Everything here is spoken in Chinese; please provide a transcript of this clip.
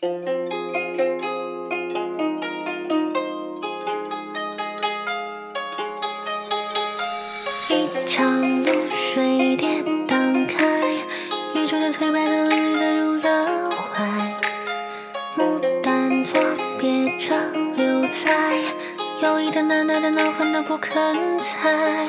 一场露水蝶荡开，雨中的褪白的绿的入了怀。牡丹作别着留在，有一点难耐的恼恨的不肯猜。